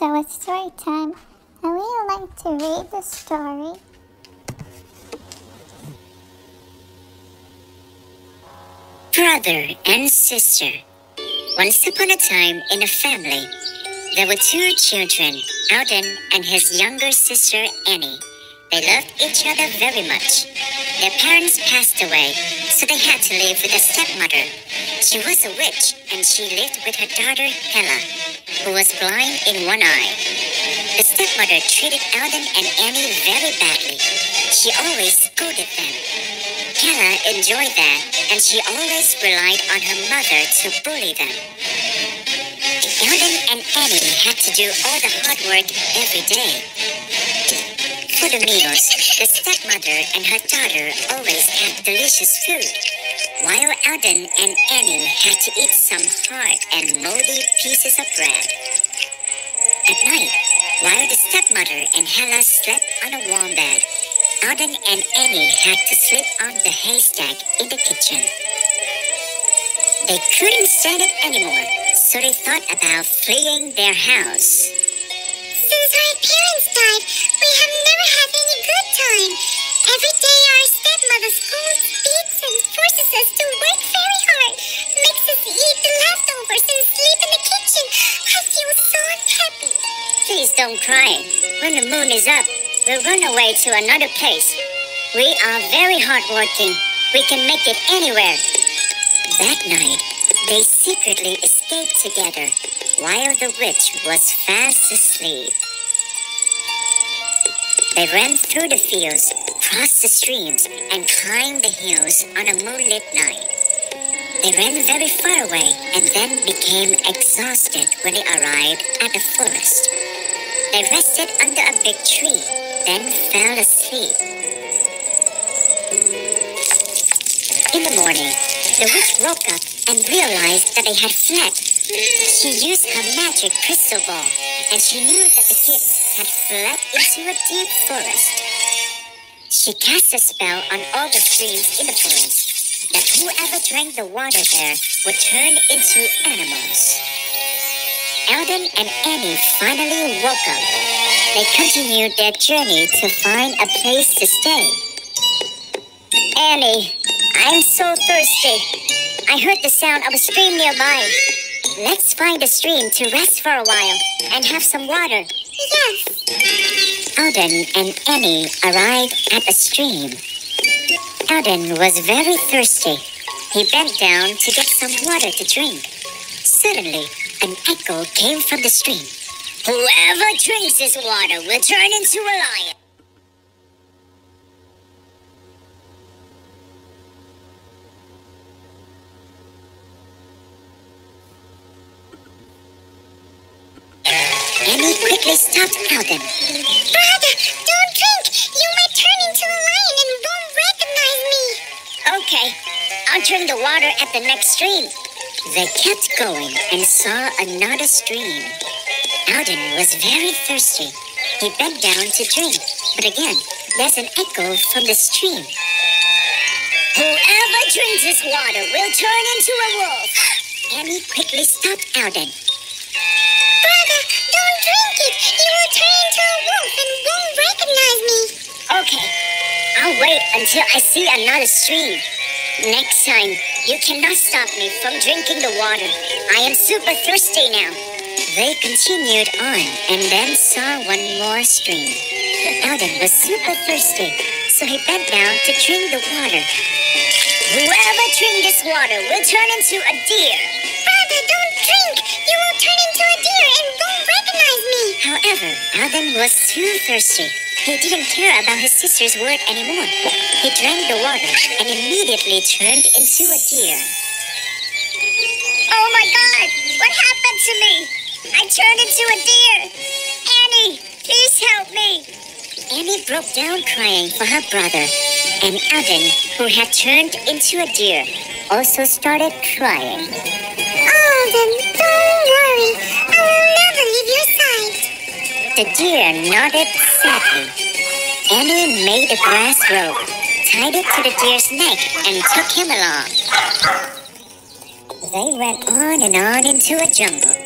So it's story time. I really like to read the story. Brother and sister. Once upon a time in a family, there were two children, Alden and his younger sister Annie. They loved each other very much. Their parents passed away, so they had to live with a stepmother. She was a witch, and she lived with her daughter Hella, who was blind in one eye. The stepmother treated Alden and Annie very badly. She always scolded them. Hella enjoyed that, and she always relied on her mother to bully them. Alden and Annie had to do all the hard work every day. For the meals, the stepmother and her daughter always had delicious food, while Alden and Annie had to eat some hard and moldy pieces of bread. At night, while the stepmother and Hella slept on a warm bed, Alden and Annie had to sleep on the haystack in the kitchen. They couldn't stand it anymore, so they thought about fleeing their house. Since our parents died, we have never had any good time. Every day our stepmother scolds, forces us to work very hard. Makes us eat the leftovers and sleep in the kitchen. I feel so unhappy. Please don't cry. When the moon is up, we'll run away to another place. We are very hardworking. We can make it anywhere. That night, they secretly escaped together while the witch was fast asleep. They ran through the fields, crossed the streams, and climbed the hills on a moonlit night. They ran very far away and then became exhausted when they arrived at the forest. They rested under a big tree, then fell asleep. In the morning, the witch woke up and realized that they had fled. She used her magic crystal ball, and she knew that the kids had fled into a deep forest. She cast a spell on all the streams in the forest, that whoever drank the water there would turn into animals. Alden and Annie finally woke up. They continued their journey to find a place to stay. Annie, I'm so thirsty. I heard the sound of a stream nearby. Let's find a stream to rest for a while and have some water. Alden and Annie arrived at a stream. Alden was very thirsty. He bent down to get some water to drink. Suddenly, an echo came from the stream. Whoever drinks this water will turn into a lion. Annie quickly stopped. Brother, don't drink. You might turn into a lion and won't recognize me. Okay, I'll drink the water at the next stream. They kept going and saw another stream. Alden was very thirsty. He bent down to drink, but again, there's an echo from the stream. Whoever drinks this water will turn into a wolf. Annie quickly stopped Alden. Brother, don't drink it. Turn into a wolf and won't recognize me. Okay, I'll wait until I see another stream. Next time, you cannot stop me from drinking the water. I am super thirsty now. They continued on and then saw one more stream. Alden was super thirsty, so he bent down to drink the water. Whoever drinks this water will turn into a deer. Brother, However, Alden was too thirsty. He didn't care about his sister's word anymore. He drank the water and immediately turned into a deer. Oh my god! What happened to me? I turned into a deer! Annie, please help me! Annie broke down crying for her brother, and Alden, who had turned into a deer, also started crying. Oh, Alden, don't worry. The deer nodded sadly. Annie made a grass rope, tied it to the deer's neck, and took him along. They went on and on into a jungle.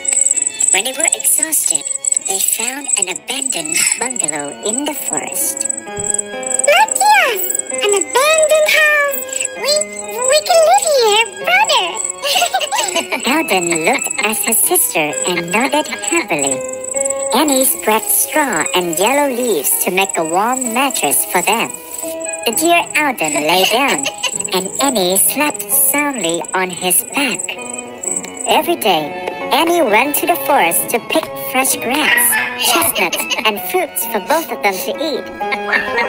When they were exhausted, they found an abandoned bungalow in the forest. Look, yes, an abandoned house. We we can live here, brother. Alden looked at her sister and nodded happily. Annie spread straw and yellow leaves to make a warm mattress for them. The deer Alden lay down, and Annie slept soundly on his back. Every day, Annie went to the forest to pick fresh grass, chestnuts, and fruits for both of them to eat.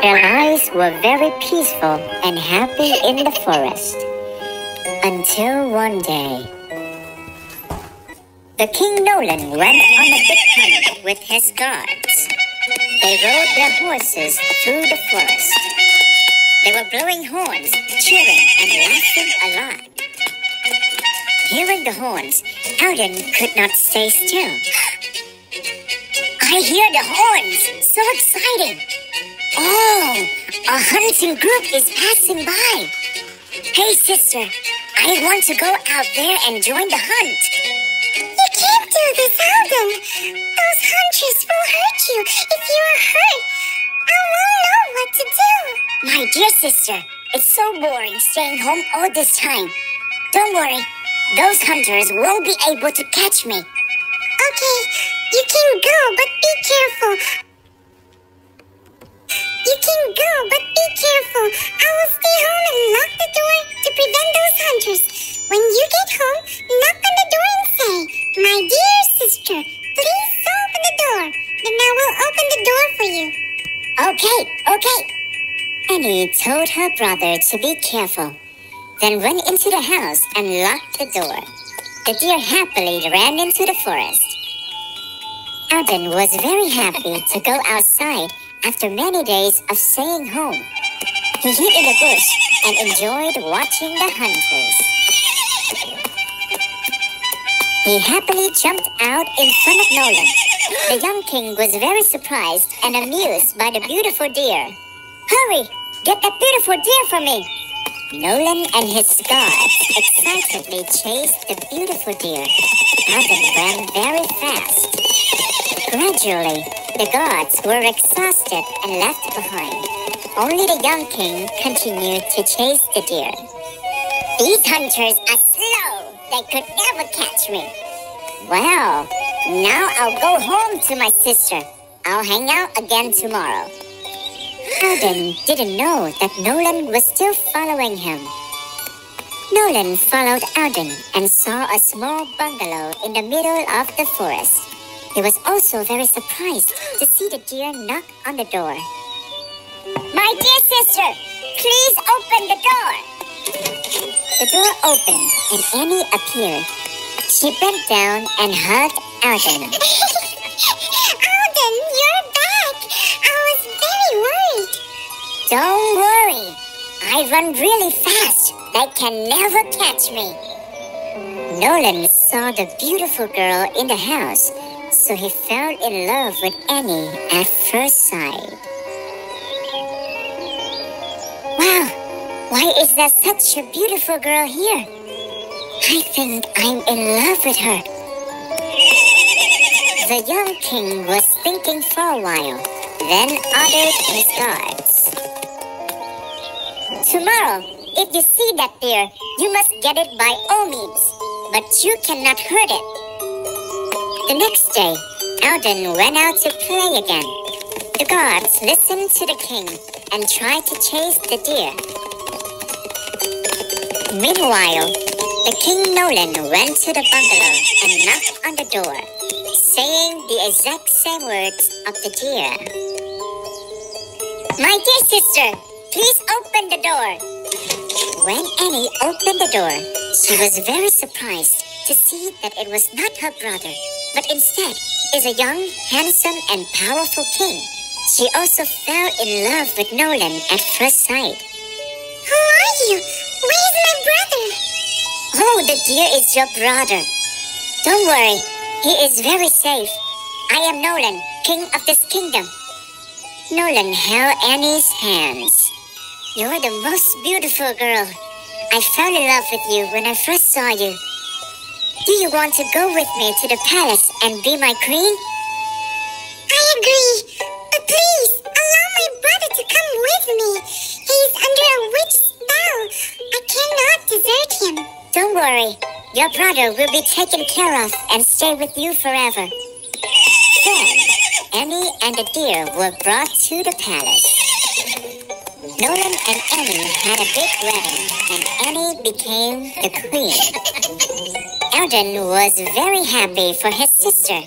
Their lives were very peaceful and happy in the forest. Until one day, the King Nolan went on a big hunt with his guards. They rode their horses through the forest. They were blowing horns, cheering, and laughing a lot. Hearing the horns, Alden could not stay still. I hear the horns! So exciting! Oh, a hunting group is passing by. Hey, sister, I want to go out there and join the hunt. This, Alden. Those hunters will hurt you. If you are hurt, I won't know what to do. My dear sister, it's so boring staying home all this time. Don't worry, those hunters won't be able to catch me. Okay, you can go, but be careful. You can go, but be careful. I will stay home and lock the door to prevent those hunters. When you get home, knock on the door and My dear sister, please open the door. Then I will open the door for you. Okay, okay. Annie told her brother to be careful, then went into the house and locked the door. The deer happily ran into the forest. Alden was very happy to go outside after many days of staying home. He hid in a bush and enjoyed watching the hunters. He happily jumped out in front of Nolan. The young king was very surprised and amused by the beautiful deer. Hurry! Get that beautiful deer for me! Nolan and his guards excitedly chased the beautiful deer. Alden ran very fast. Gradually, the guards were exhausted and left behind. Only the young king continued to chase the deer. These hunters are. They could never catch me. Well, now I'll go home to my sister. I'll hang out again tomorrow. Alden didn't know that Nolan was still following him. Nolan followed Alden and saw a small bungalow in the middle of the forest. He was also very surprised to see the deer knock on the door. My dear sister, please open the door. The door opened and Annie appeared. She bent down and hugged Alden. Alden, you're back. I was very worried. Don't worry. I run really fast. They can never catch me. Nolan saw the beautiful girl in the house, so he fell in love with Annie at first sight. Why is there such a beautiful girl here? I think I'm in love with her. The young king was thinking for a while, then ordered his guards. Tomorrow, if you see that deer, you must get it by all means, but you cannot hurt it. The next day, Alden went out to play again. The guards listened to the king and tried to chase the deer. Meanwhile, the King Nolan went to the bungalow and knocked on the door, saying the exact same words of the deer. My dear sister, please open the door. When Annie opened the door, she was very surprised to see that it was not her brother, but instead is a young, handsome, and powerful king. She also fell in love with Nolan at first sight. Who are you? Brother? Oh, the deer is your brother. Don't worry, he is very safe. I am Nolan, king of this kingdom. Nolan held Annie's hands. You're the most beautiful girl. I fell in love with you when I first saw you. Do you want to go with me to the palace and be my queen? I agree. Desert him. Don't worry. Your brother will be taken care of and stay with you forever. Then, Annie and the deer were brought to the palace. Nolan and Annie had a big wedding, and Annie became the queen. Alden was very happy for his sister.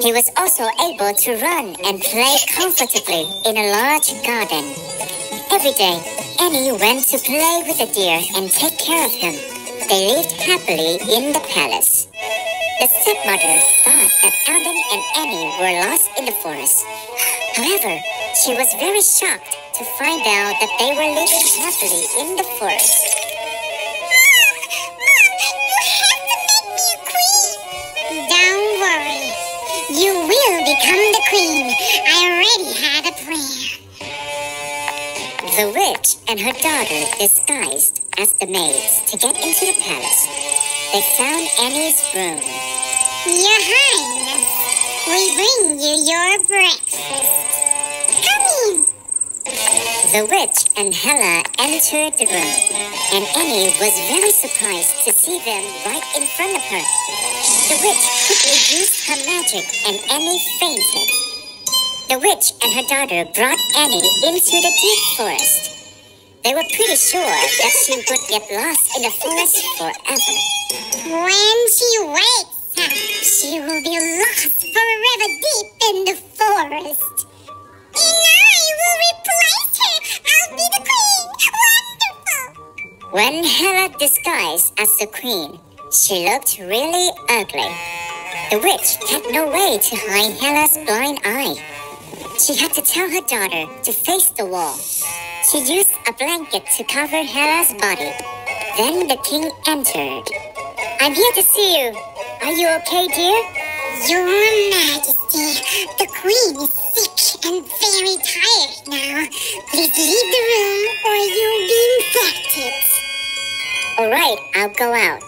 He was also able to run and play comfortably in a large garden. Every day, Annie went to play with the deer and take care of him. They lived happily in the palace. The stepmother thought that Alden and Annie were lost in the forest. However, she was very shocked to find out that they were living happily in the forest. Mommy, how can't you queen? Don't worry. You will become the queen. I already had a plan. The witch and her daughter disguised as the maids to get into the palace. They found Annie's room. Your Highness, we bring you your breakfast. Come in. The witch and Hella entered the room, and Annie was very surprised to see them right in front of her. The witch quickly used her magic, and Annie fainted. The witch and her daughter brought Annie into the deep forest. They were pretty sure that she would get lost in the forest forever. When she wakes up, she will be lost forever deep in the forest. And I will replace her. I'll be the queen. Wonderful. When Hella disguised as the queen, she looked really ugly. The witch had no way to hide Hella's blind eye. She had to tell her daughter to face the wall. She used a blanket to cover Hella's body. Then the king entered. I'm here to see you. Are you okay, dear? Your Majesty, the queen is sick and very tired now. Please leave the room or you'll be infected. All right, I'll go out.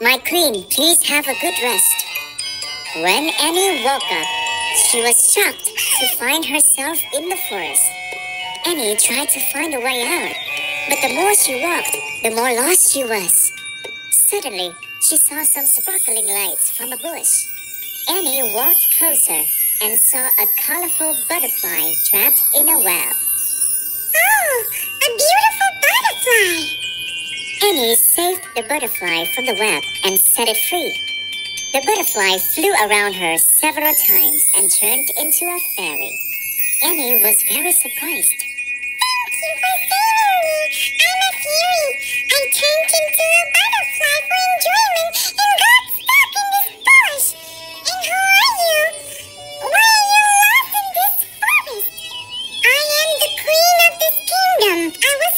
My queen, please have a good rest. When Annie woke up, she was shocked to find herself in the forest. Annie tried to find a way out, but the more she walked, the more lost she was. Suddenly, she saw some sparkling lights from a bush. Annie walked closer and saw a colorful butterfly trapped in a web. Oh, a beautiful butterfly. Annie saved the butterfly from the web and set it free. The butterfly flew around her several times and turned into a fairy. Annie was very surprised. You saving me. I'm a fairy. I turned into a butterfly for enjoyment and got stuck in this bush. And who are you? Why are you lost in this forest? I am the queen of this kingdom. I was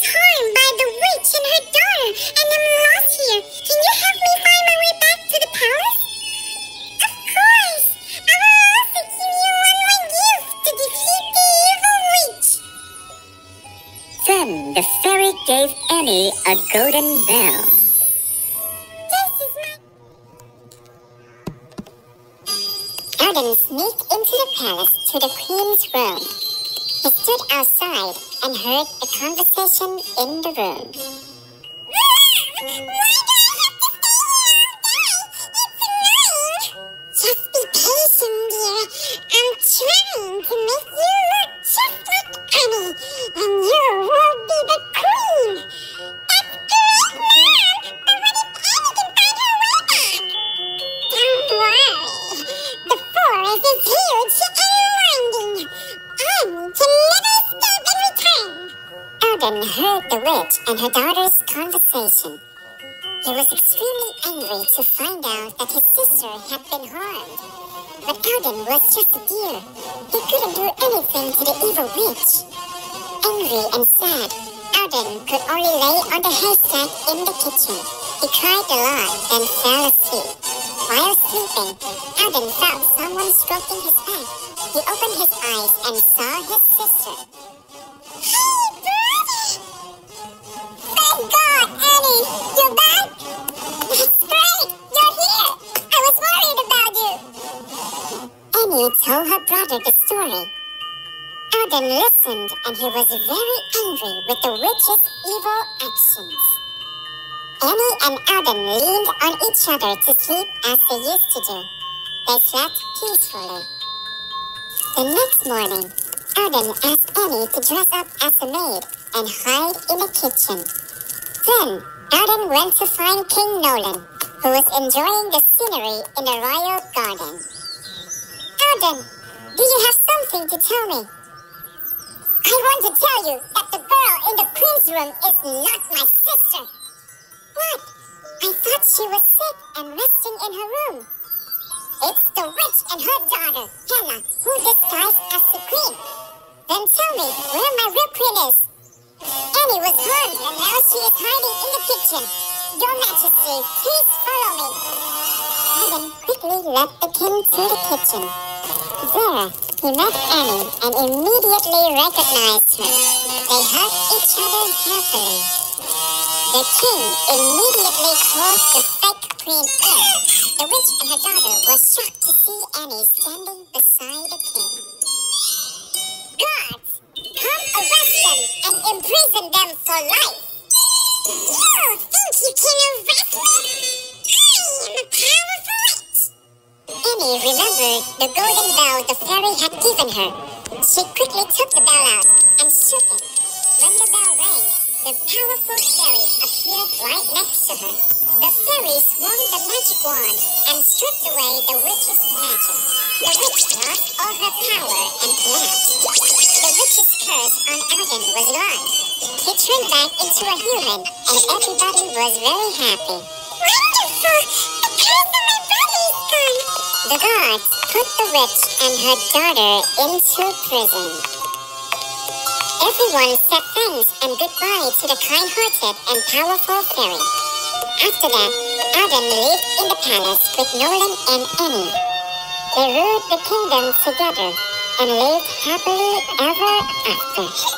gave Annie a golden bell. This. Arden sneaked into the palace to the queen's room. He stood outside and heard a conversation in the room. Just be patient, dear. I'm trying to make you look just like Annie, and you will be the Arden heard the witch and her daughter's conversation. He was extremely angry to find out that his sister had been harmed. But Arden was just a deer. He couldn't do anything to the evil witch. Angry and sad, Arden could only lay on the haystack in the kitchen. He cried a lot and fell asleep. While sleeping, Arden felt someone stroking his back. He opened his eyes and saw his sister. Annie told her brother the story. Alden listened and he was very angry with the witch's evil actions. Annie and Alden leaned on each other to sleep as they used to do. They slept peacefully. The next morning, Alden asked Annie to dress up as a maid and hide in the kitchen. Then, Alden went to find King Nolan, who was enjoying the scenery in the royal garden. Alden, do you have something to tell me? I want to tell you that the girl in the queen's room is not my sister. What? I thought she was sick and resting in her room. It's the witch and her daughter, Hannah, who disguised as the queen. Then tell me where my real queen is. Annie was harmed and now she is hiding in the kitchen. Your Majesty, please follow me. Alden quickly led the king to the kitchen. There, he met Annie and immediately recognized her. They hugged each other happily. The king immediately called the fake queen in. The witch and her daughter were shocked to see Annie standing beside the king. Guards, come arrest them and imprison them for life. You think you can arrest me? I am a powerful. Annie remembered the golden bell the fairy had given her. She quickly took the bell out and shook it. When the bell rang, the powerful fairy appeared right next to her. The fairy swung the magic wand and stripped away the witch's magic. The witch lost all her power and collapsed. The witch's curse on Alden was gone. He turned back into a human and everybody was very happy. Wonderful! The gods put the witch and her daughter into prison. Everyone said thanks and goodbye to the kind-hearted and powerful fairy. After that, Alden lived in the palace with Nolan and Annie. They ruled the kingdom together and lived happily ever after.